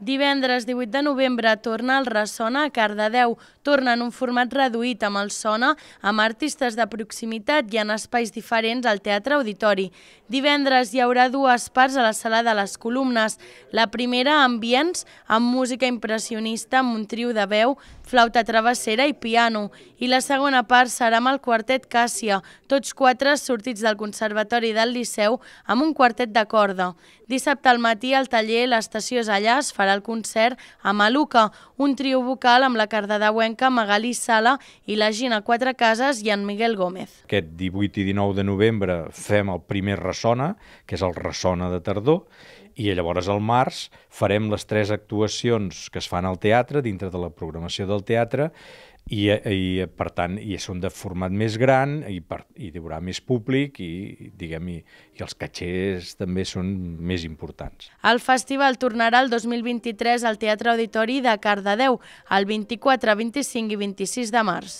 Divendres 18 de novembre torna el Ressona a Cardedeu. Torna en un format reduït amb el Sona, amb artistes de proximitat i en espais diferents al Teatre Auditori. Divendres hi haurà dues parts a la sala de les columnes. La primera, ambients, amb música impressionista, amb un trio de veu, flauta travessera i piano. I la segona part serà amb el quartet Càssia, tots quatre sortits del Conservatori del Liceu, amb un quartet de corda. Dissabte al matí al taller L'Estació és allà es farà el concert a Maluca, un trio vocal amb la cardedeuenca Magalí Sala i la Gina Quatre Cases i en Miguel Gómez. Aquest 18 i 19 de novembre fem el primer Ressona, que és el Ressona de tardor, i llavors al març farem les tres actuacions que es fan al teatre, dintre de la programació del teatre, i, i per tant i són de format més gran i, per, i hi haurà més públic i, diguem, i, i els catxers també són més importants. El festival tornarà el 2023 al Teatre Auditori de Cardedeu, el 24, 25 i 26 de març.